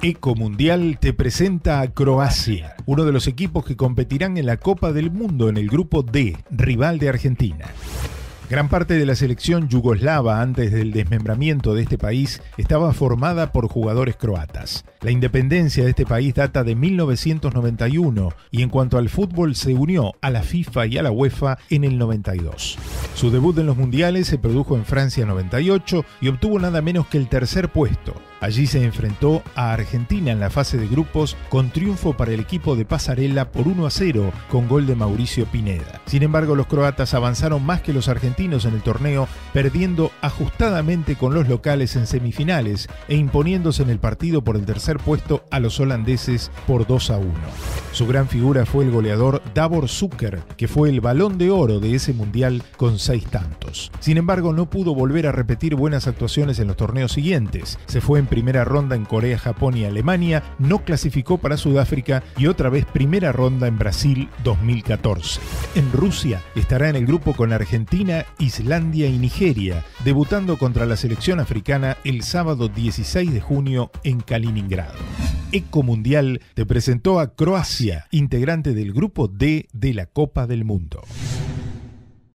Eco Mundial te presenta a Croacia, uno de los equipos que competirán en la Copa del Mundo en el grupo D, rival de Argentina. Gran parte de la selección yugoslava antes del desmembramiento de este país estaba formada por jugadores croatas. La independencia de este país data de 1991 y en cuanto al fútbol se unió a la FIFA y a la UEFA en el 92. Su debut en los mundiales se produjo en Francia 98 y obtuvo nada menos que el tercer puesto. Allí se enfrentó a Argentina en la fase de grupos con triunfo para el equipo de Pasarela por 1 a 0 con gol de Mauricio Pineda. Sin embargo, los croatas avanzaron más que los argentinos en el torneo, perdiendo ajustadamente con los locales en semifinales e imponiéndose en el partido por el tercer puesto a los holandeses por 2 a 1. Su gran figura fue el goleador Davor Zucker, que fue el balón de oro de ese mundial con seis tantos. Sin embargo, no pudo volver a repetir buenas actuaciones en los torneos siguientes. Se fue en primera ronda en Corea, Japón y Alemania, no clasificó para Sudáfrica y otra vez primera ronda en Brasil 2014. En Rusia estará en el grupo con Argentina, Islandia y Nigeria, debutando contra la selección africana el sábado 16 de junio en Kaliningrado. Eco Mundial te presentó a Croacia, integrante del grupo D de la Copa del Mundo.